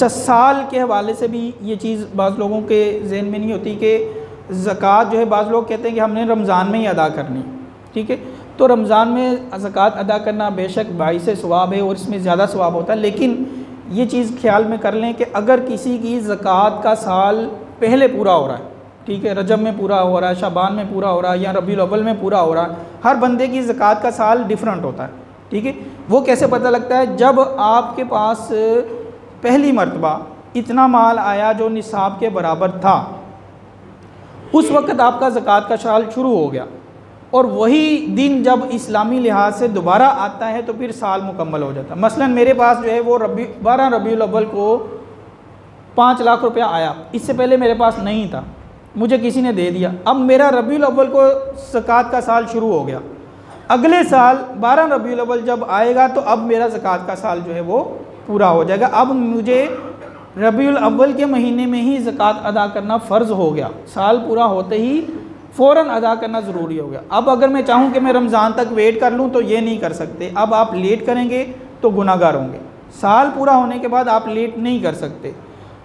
अच्छा साल के हवाले से भी ये चीज़ बाज़ लोगों के जहन में नहीं होती कि ज़क़़त जो है, बाज़ लोग कहते हैं कि हमने रमज़ान में ही अदा करनी, ठीक है? तो रमज़ान में ज़क़़त अदा करना बेशक बाईस सवाब है और इसमें ज़्यादा सवाब होता है, लेकिन ये चीज़ ख्याल में कर लें कि अगर किसी की ज़क़़त का साल पहले पूरा हो रहा है, ठीक है, रजब में पूरा हो रहा है, शाबान में पूरा हो रहा है या रबी अव्वल में पूरा हो रहा है, हर बंदे की ज़क़़त का साल डिफरेंट होता है, ठीक है? वो कैसे पता लगता है? जब आपके पास पहली मरतबा इतना माल आया जो निसाब के बराबर था। उस वक़्त आपका ज़क़़त का साल शुरू हो गया और वही दिन जब इस्लामी लिहाज से दोबारा आता है तो फिर साल मुकम्मल हो जाता। है मसलन मेरे पास जो है वो रबी, बारह रबी अव्वल को पाँच लाख रुपया आया। इससे पहले मेरे पास नहीं था। मुझे किसी ने दे दिया। अब मेरा रबी अव्वल को ज़क़़त का साल शुरू हो गया। अगले साल बारह रबी अव्वल जब आएगा तो अब मेरा ज़क़़त का साल जो है वो पूरा हो जाएगा। अब मुझे रबी अव्वल के महीने में ही ज़क़़त अदा करना फ़र्ज़ हो गया। साल पूरा होते ही फ़ौर अदा करना ज़रूरी हो गया। अब अगर मैं चाहूँ कि मैं रमज़ान तक वेट कर लूँ तो ये नहीं कर सकते। अब आप लेट करेंगे तो गुनागार होंगे। साल पूरा होने के बाद आप लेट नहीं कर सकते।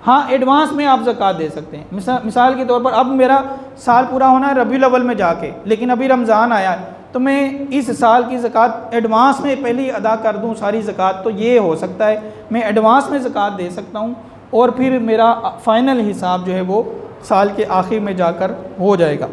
हाँ एडवांस में आप ज़क़़त दे सकते हैं। मिसाल मिसाल के तौर पर, अब मेरा साल पूरा होना है रबी अव्वल में जाके, लेकिन अभी रमज़ान आया तो मैं इस साल की ज़क़़त एडवांस में पहले ही अदा कर दूँ सारी ज़क़़त तो ये हो सकता है, मैं एडवांस में ज़क़़त दे सकता हूँ और फिर मेरा फ़ाइनल हिसाब जो है वो साल के आखिर में जाकर हो जाएगा।